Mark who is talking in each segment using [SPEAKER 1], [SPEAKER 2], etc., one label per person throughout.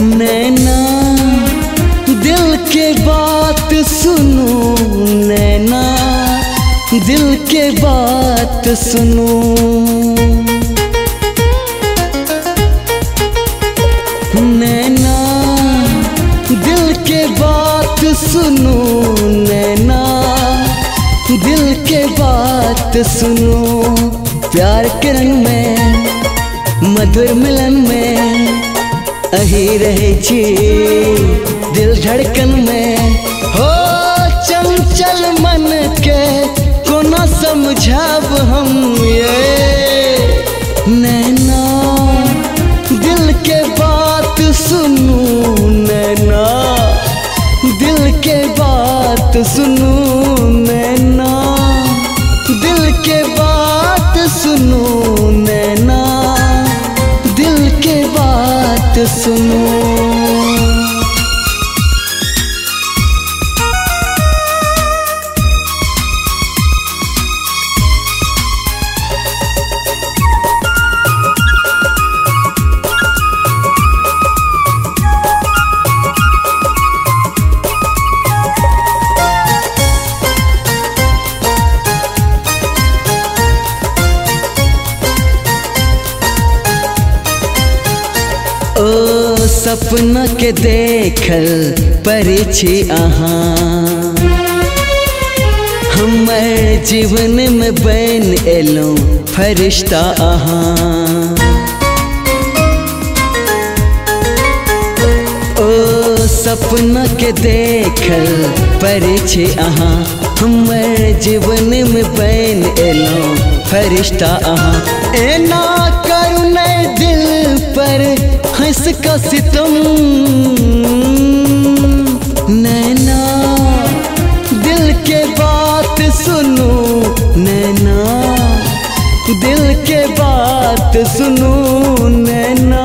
[SPEAKER 1] नैना, दिल के बात सुनो नैना, दिल के बात सुनो। नैना, दिल के बात सुनो नैना, दिल के बात सुनो। प्यार के रंग में, मधुर मिलन में अही रहे छी। दिल धड़कन में। हो चंचल मन के कोना समझाब हम ये। नैना, दिल के बात सुनू नैना। दिल के बात सुनू नैना। दिल के बात सुनू नैना। दिल के बात सुनो। सपना के देखल परी छी अहाँ। हमर जीवन में बन एलौं फरिश्ता अहाँ। ओ सपना के देखल परी छी अहाँ। हमर जीवन में बन एलो फरिश्ता अहाँ। एना करू नहीं दिल पर हंस का सितम। नैना, दिल के बात सुनो, नैना, दिल के बात सुनो, नैना,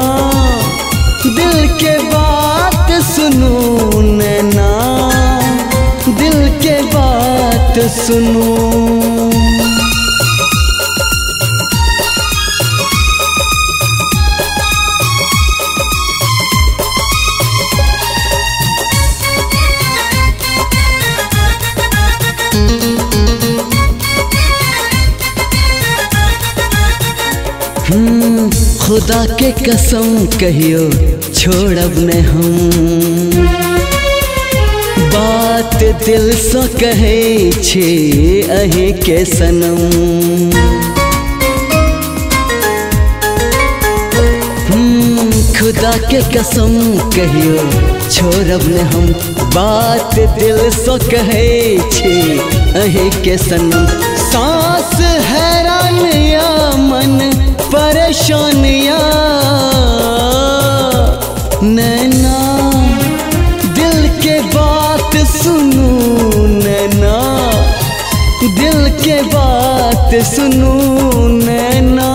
[SPEAKER 1] दिल के बात सुनो, नैना, दिल के बात सुनो। खुदा के कसम कहियो छोड़ब न हम बात दिल से कहे छे अहे के सनम। हम्म, खुदा के कसम कहियो छोड़ब न हम बात दिल से कहे छे अहे के सनम। सांस हैरानिया मन परेशानिया नैना, दिल के बात सुनू, नैना, दिल के बात सुनू, नैना,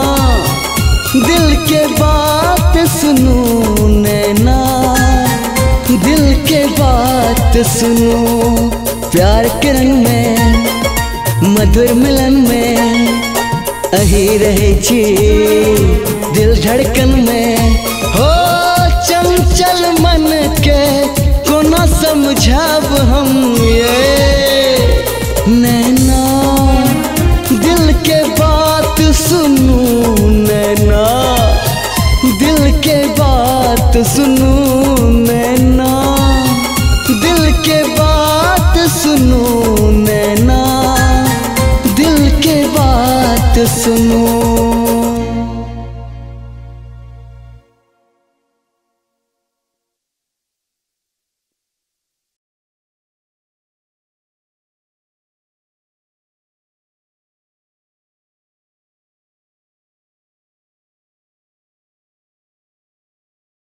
[SPEAKER 1] दिल के बात सुनू, नैना, दिल के बात सुनू, प्यार के में, मधुर मिलन में। अही रहे दिल धड़कन में। हो चंचल मन के कोना समझाब हम ये। नैना, दिल के बात सुनू नैना। दिल के बात सुनू नैना। दिल के बात सुनू नैना। सुनो